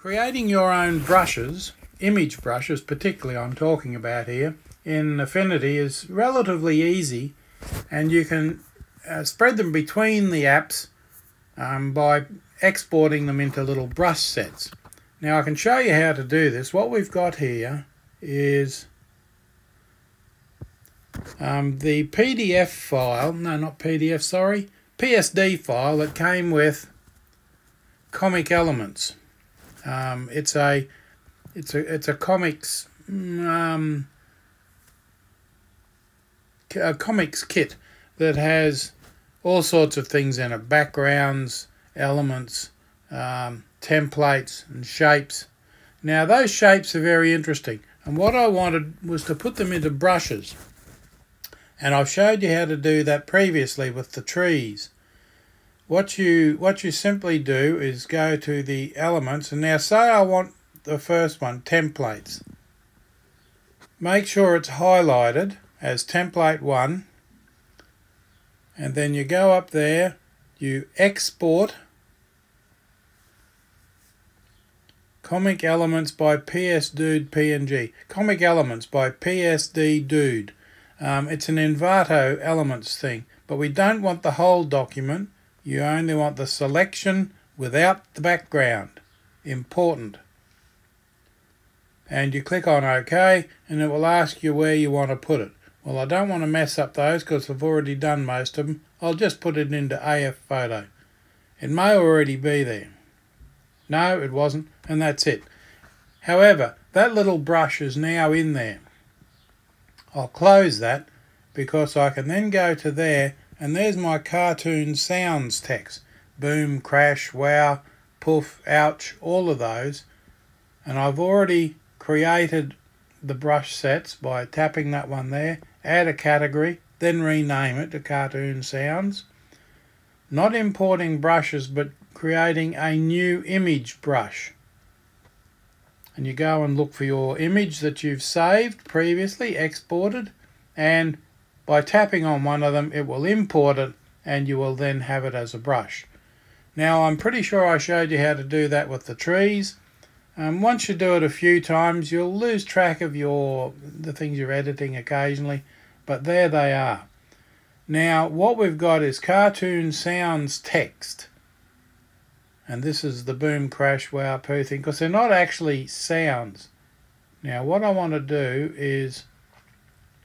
Creating your own brushes, image brushes particularly I'm talking about here, in Affinity is relatively easy and you can uh, spread them between the apps um, by exporting them into little brush sets. Now I can show you how to do this. What we've got here is um, the PDF file, no not PDF, sorry, PSD file that came with Comic Elements. Um, it's a it's a it's a comics um, a comics kit that has all sorts of things in it: backgrounds, elements, um, templates, and shapes. Now those shapes are very interesting, and what I wanted was to put them into brushes. And I've showed you how to do that previously with the trees what you what you simply do is go to the elements and now say I want the first one templates. Make sure it's highlighted as template 1 and then you go up there you export comic elements by PSD Dude PNG comic elements by PSD Dude. Um, it's an Envato elements thing but we don't want the whole document you only want the selection without the background. Important. And you click on OK and it will ask you where you want to put it. Well, I don't want to mess up those because I've already done most of them. I'll just put it into AF Photo. It may already be there. No, it wasn't, and that's it. However, that little brush is now in there. I'll close that because I can then go to there and there's my cartoon sounds text. Boom, crash, wow, poof, ouch, all of those. And I've already created the brush sets by tapping that one there, add a category, then rename it to cartoon sounds. Not importing brushes, but creating a new image brush. And you go and look for your image that you've saved previously, exported, and by tapping on one of them, it will import it and you will then have it as a brush. Now, I'm pretty sure I showed you how to do that with the trees. Um, once you do it a few times, you'll lose track of your the things you're editing occasionally, but there they are. Now, what we've got is cartoon sounds text. And this is the boom, crash, wow, poo thing, because they're not actually sounds. Now, what I want to do is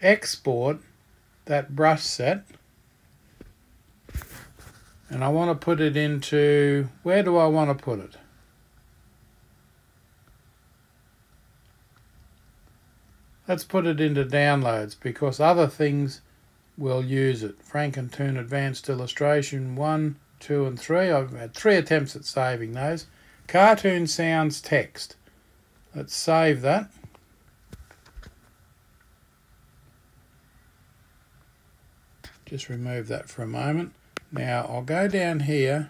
export that brush set and I want to put it into, where do I want to put it? Let's put it into downloads because other things will use it. Frankentoon Advanced Illustration 1, 2 and 3. I've had three attempts at saving those. Cartoon Sounds Text. Let's save that. Just remove that for a moment. Now I'll go down here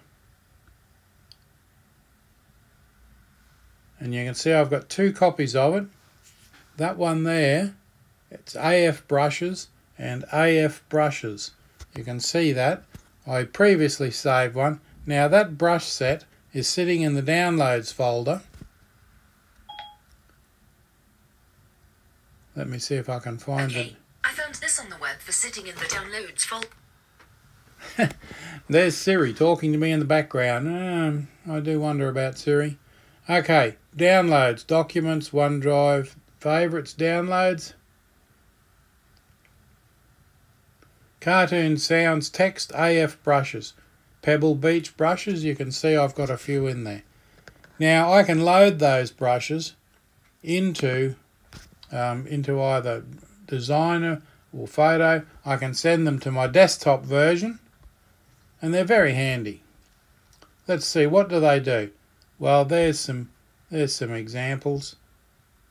and you can see I've got two copies of it. That one there, it's AF brushes and AF brushes. You can see that. I previously saved one. Now that brush set is sitting in the downloads folder. Let me see if I can find okay. it. Found this on the web for sitting in the downloads folder. There's Siri talking to me in the background. Um, I do wonder about Siri. Okay, downloads, documents, OneDrive, favorites, downloads. Cartoon sounds, text, AF brushes. Pebble Beach brushes, you can see I've got a few in there. Now I can load those brushes into um, into either Designer or Photo. I can send them to my desktop version and they're very handy. Let's see, what do they do? Well, there's some, there's some examples.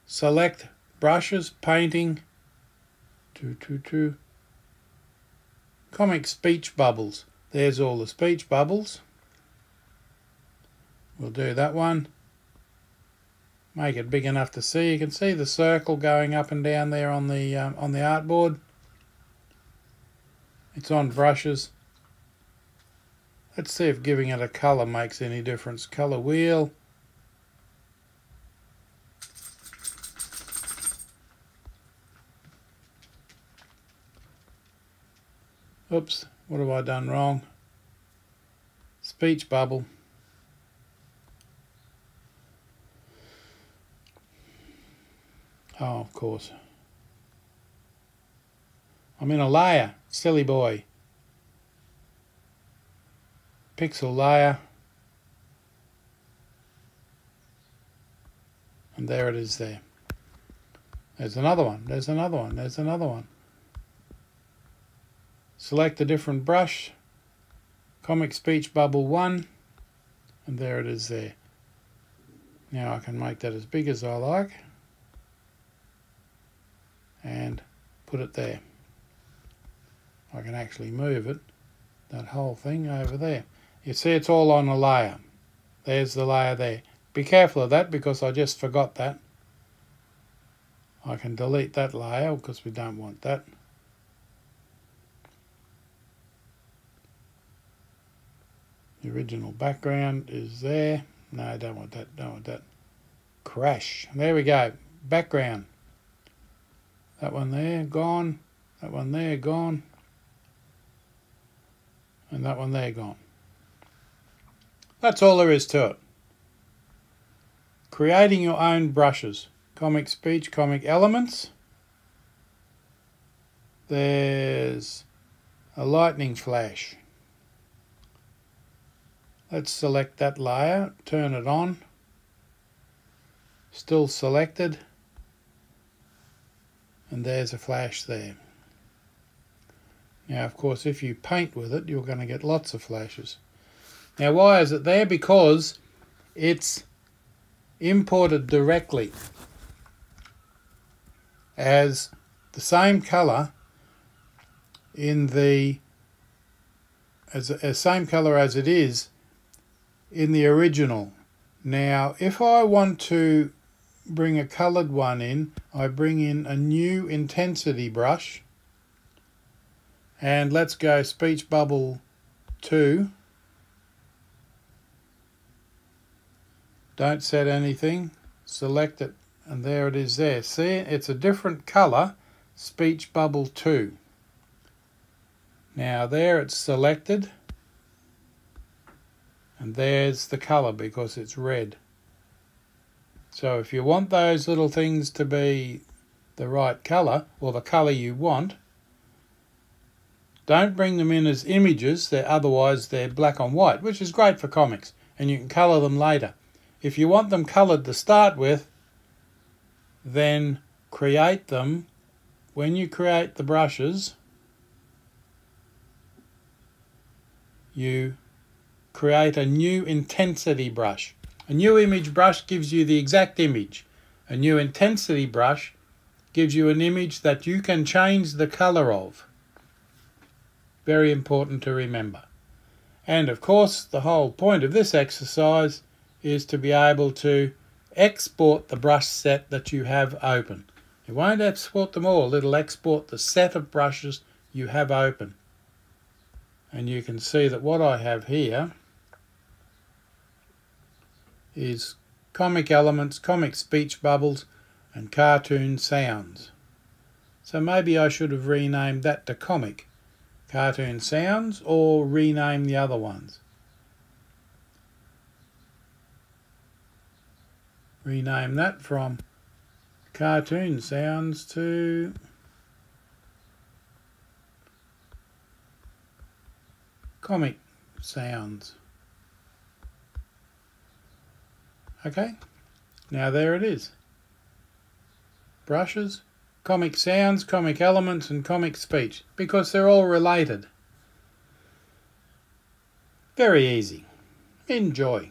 Select brushes, painting, two, two, two. Comic speech bubbles. There's all the speech bubbles. We'll do that one make it big enough to see. You can see the circle going up and down there on the um, on the artboard. It's on brushes. Let's see if giving it a colour makes any difference. Colour wheel. Oops, what have I done wrong? Speech bubble. Oh, of course. I'm in a layer, silly boy. Pixel layer. And there it is there. There's another one, there's another one, there's another one. Select a different brush, Comic Speech Bubble 1, and there it is there. Now I can make that as big as I like and put it there. I can actually move it, that whole thing over there. You see it's all on a layer. There's the layer there. Be careful of that because I just forgot that. I can delete that layer because we don't want that. The original background is there. No, I don't want that, don't want that. Crash. There we go. Background. That one there, gone. That one there, gone. And that one there, gone. That's all there is to it. Creating your own brushes. Comic speech, comic elements. There's a lightning flash. Let's select that layer, turn it on. Still selected and there's a flash there. Now of course if you paint with it you're going to get lots of flashes. Now why is it there? Because it's imported directly as the same colour in the as the same colour as it is in the original. Now if I want to bring a coloured one in, I bring in a new intensity brush. And let's go speech bubble 2 don't set anything select it and there it is there. See it's a different color speech bubble 2 now there it's selected and there's the color because it's red so if you want those little things to be the right colour, or the colour you want, don't bring them in as images, they're, otherwise they're black on white, which is great for comics, and you can colour them later. If you want them coloured to start with, then create them. When you create the brushes, you create a new intensity brush. A new image brush gives you the exact image. A new intensity brush gives you an image that you can change the colour of. Very important to remember. And of course, the whole point of this exercise is to be able to export the brush set that you have open. It won't export them all, it'll export the set of brushes you have open. And you can see that what I have here is comic elements, comic speech bubbles, and cartoon sounds. So maybe I should have renamed that to comic cartoon sounds or rename the other ones. Rename that from cartoon sounds to comic sounds. Okay, now there it is. Brushes, comic sounds, comic elements and comic speech because they're all related. Very easy. Enjoy.